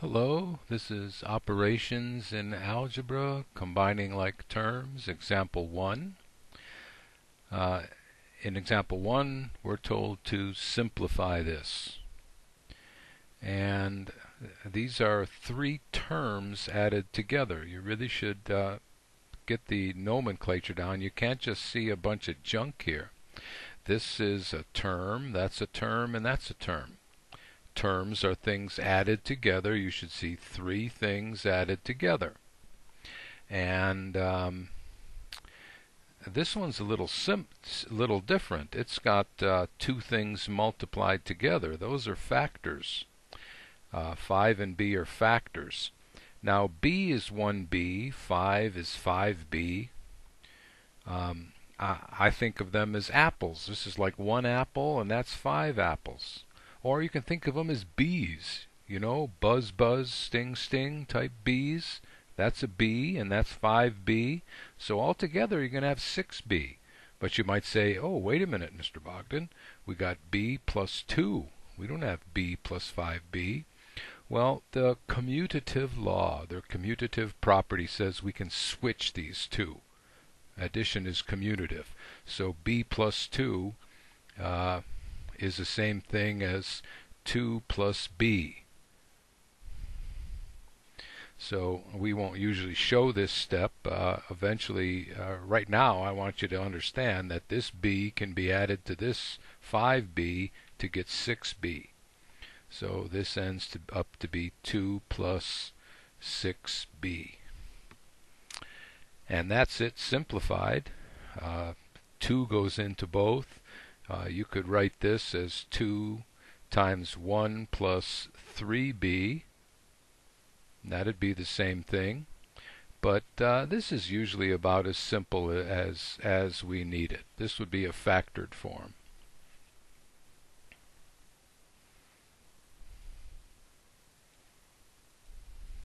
Hello, this is Operations in Algebra, Combining Like Terms, Example 1. Uh, in Example 1, we're told to simplify this. And these are three terms added together. You really should uh, get the nomenclature down. You can't just see a bunch of junk here. This is a term, that's a term, and that's a term terms are things added together. You should see three things added together. And um, this one's a little sim little different. It's got uh, two things multiplied together. Those are factors. Uh, 5 and b are factors. Now b is 1b, 5 is 5b. Um, I, I think of them as apples. This is like one apple, and that's five apples. Or you can think of them as bees, you know, buzz buzz, sting sting type bees. That's a B, and that's 5B. So altogether, you're going to have 6B. But you might say, oh, wait a minute, Mr. Bogdan. We got B plus 2. We don't have B plus 5B. Well, the commutative law, their commutative property says we can switch these two. Addition is commutative. So B plus 2 uh, is the same thing as 2 plus b. So we won't usually show this step. Uh, eventually, uh, right now, I want you to understand that this b can be added to this 5b to get 6b. So this ends to, up to be 2 plus 6b. And that's it simplified. Uh, 2 goes into both. Uh, you could write this as 2 times 1 plus 3b. That'd be the same thing. But uh, this is usually about as simple as, as we need it. This would be a factored form.